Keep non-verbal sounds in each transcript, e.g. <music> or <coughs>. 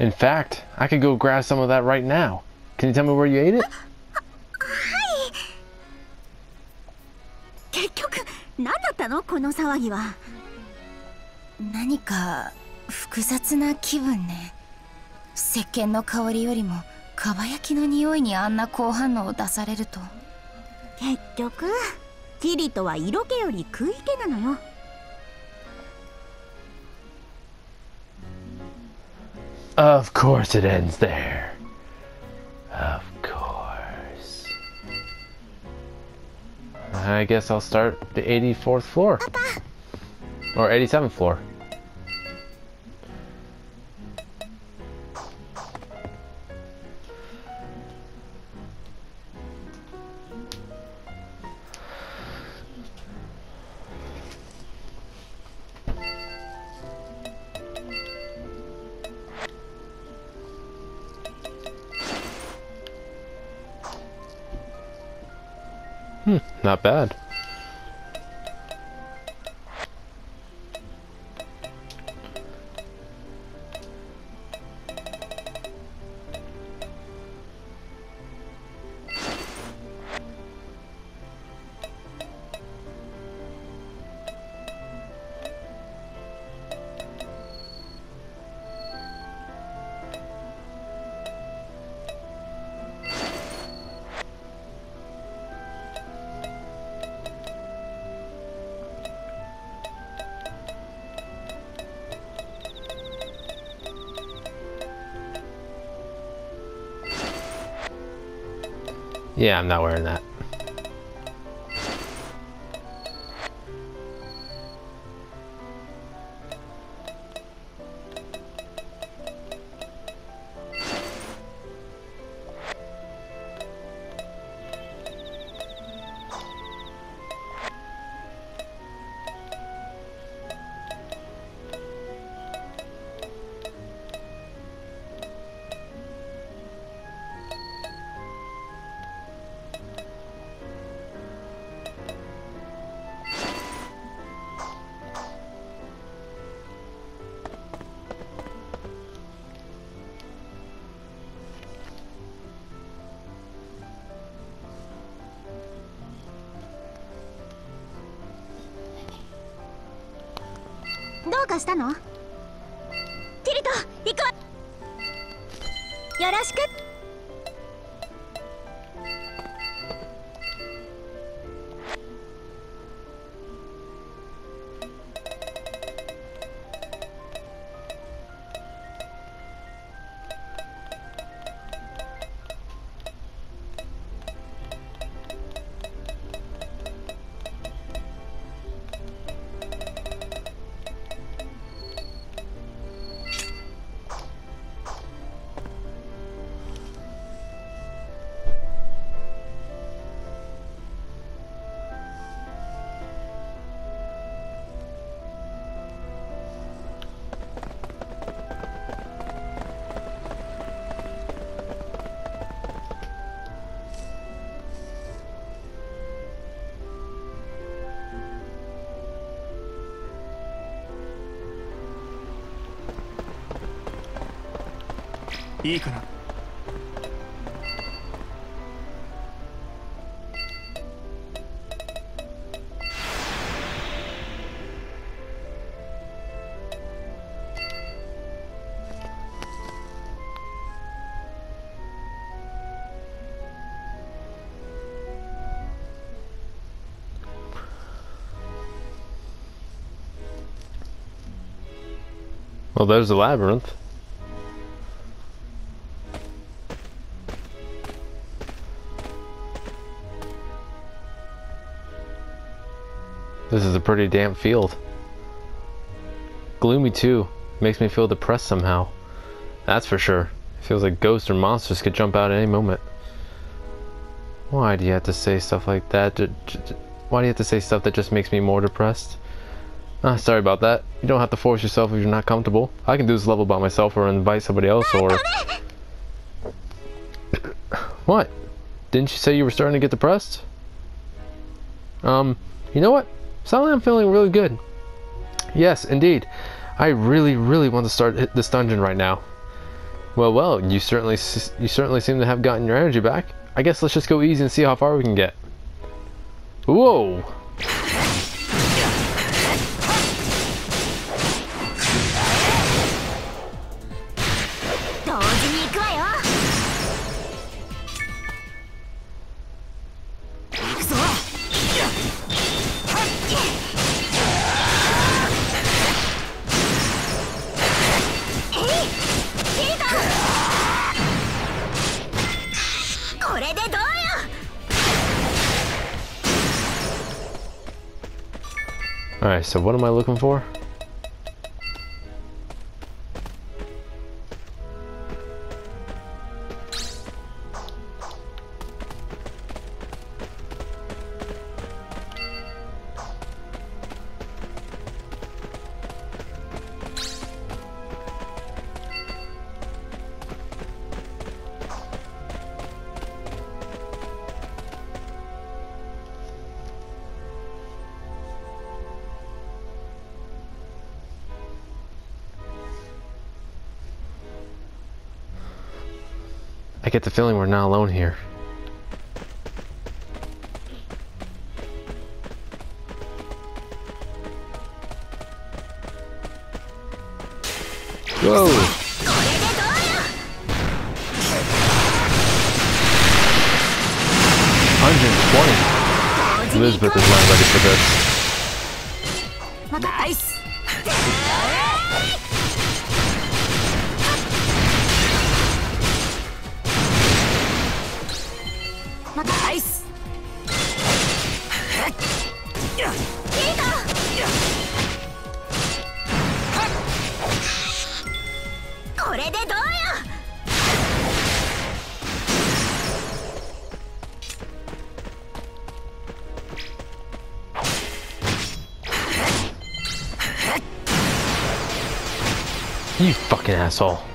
In fact, I could go grab some of that right now. Can you tell me where you ate it? <laughs> 結局何だったの？この騒ぎは。何か複雑な気分ね。石鹸の香りよりもかば焼きの匂いにあんな好反応を出されると。結局キリトは色気より食い気なのよ Of course it ends there. Of course. I guess I'll start the 84th floor. Or 87th floor. Hmm, not bad. Yeah, I'm not wearing that.「かしたの？ティリト行くわよろしく」いいかな Well, there's the labyrinth. Pretty damp field. Gloomy too. Makes me feel depressed somehow. That's for sure. It feels like ghosts or monsters could jump out at any moment. Why do you have to say stuff like that? Why do you have to say stuff that just makes me more depressed? Ah, sorry about that. You don't have to force yourself if you're not comfortable. I can do this level by myself or invite somebody else or... <coughs> what? Didn't you say you were starting to get depressed? Um, you know what? Suddenly I'm feeling really good. Yes, indeed. I really, really want to start this dungeon right now. Well, well, you certainly you certainly seem to have gotten your energy back. I guess let's just go easy and see how far we can get. Whoa! れでどうよ Alright, so what am I looking for? I get the feeling we're not alone here. Whoa! 120. Elizabeth is not ready for this. ナこれでどうよ You fucking asshole.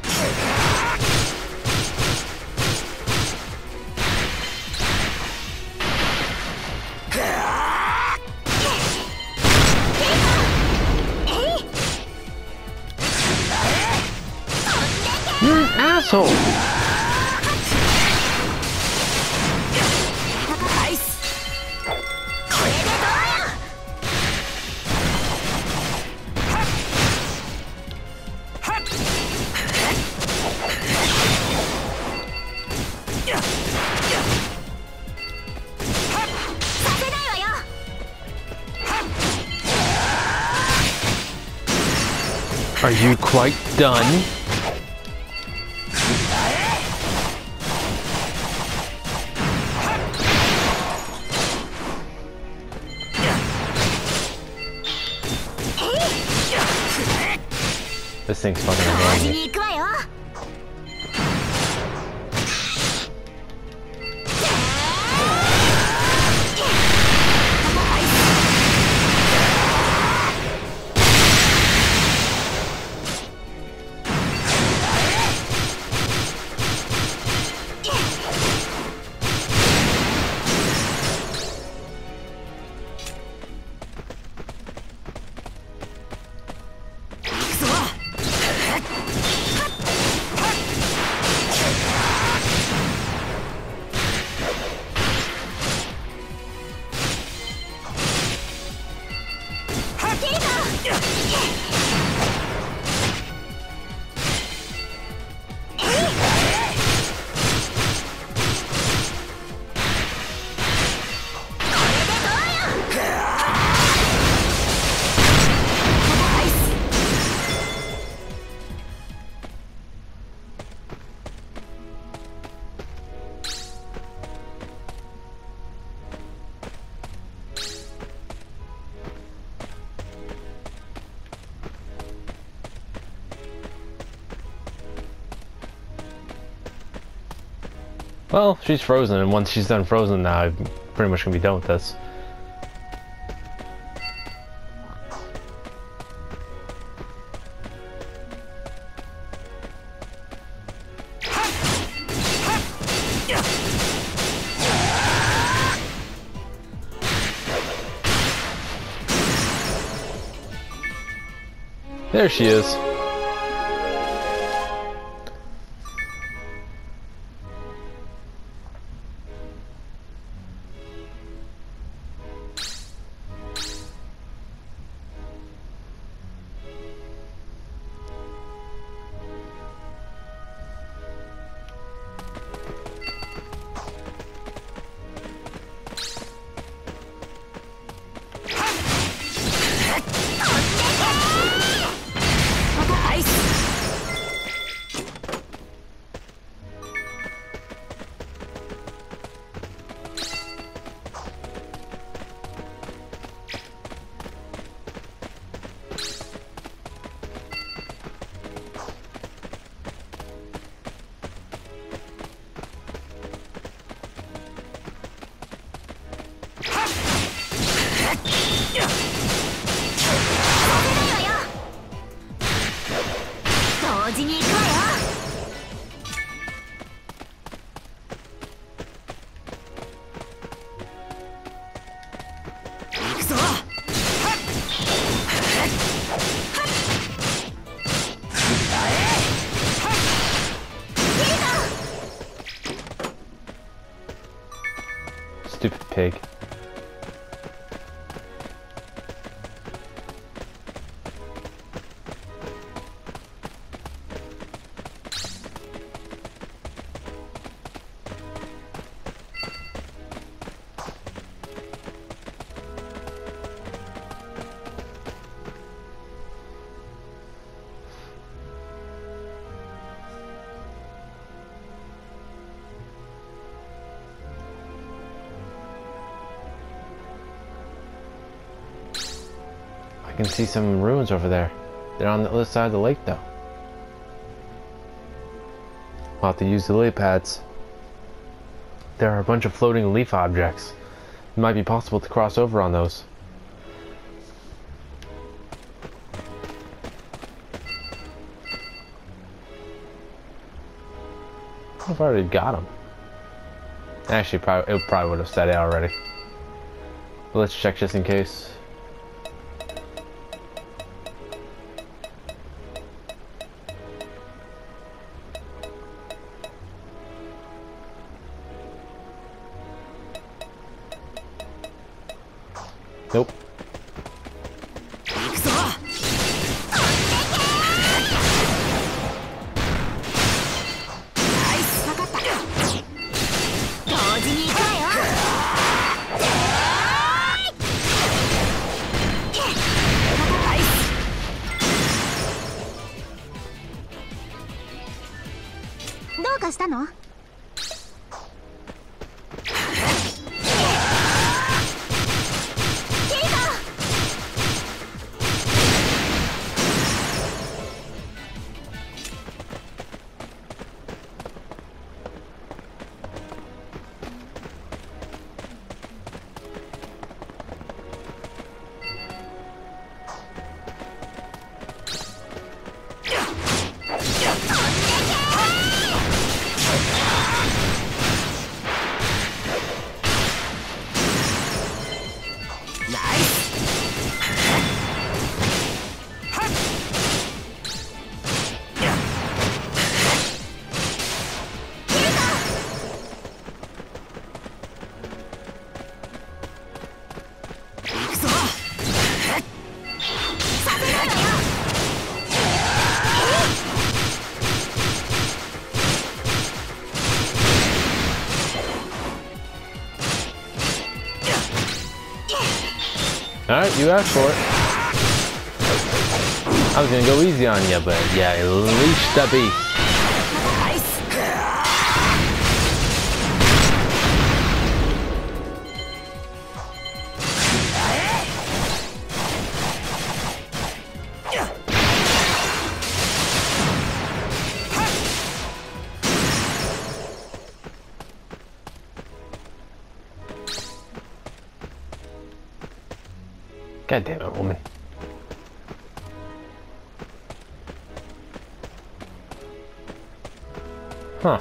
You're an asshole! Are you quite done? Thing's fucking 同 annoying. Well, she's frozen, and once she's done frozen, now I'm pretty much gonna be done with this. There she is. pig. I can see some ruins over there. They're on the other side of the lake though. I'll have to use the lily pads. There are a bunch of floating leaf objects. It might be possible to cross over on those. I've already got them. Actually, probably it probably would have said it already. But let's check just in case. Nope. You asked for it. I was gonna go easy on you, but yeah, leash the beast. God damn it, woman. Huh.